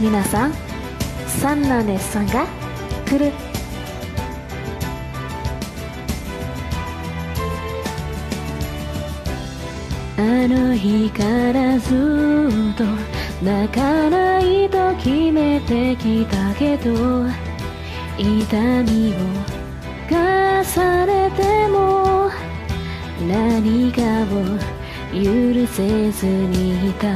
皆さんサンナネさんが来る。あの日からずっと泣かないと決めてきたけど痛みを重ねても何かを許せずにいた。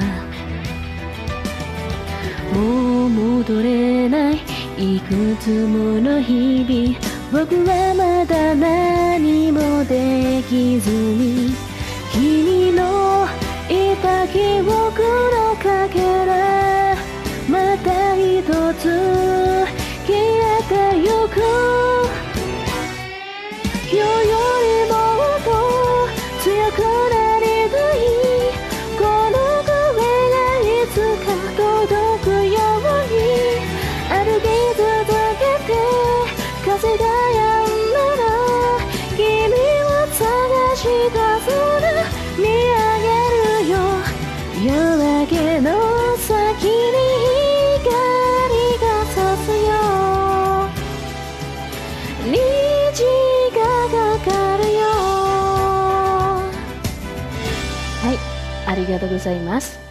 もう戻れない。いくつもの日々僕はまだ何もできずに君のいた記憶はいありがとうございます。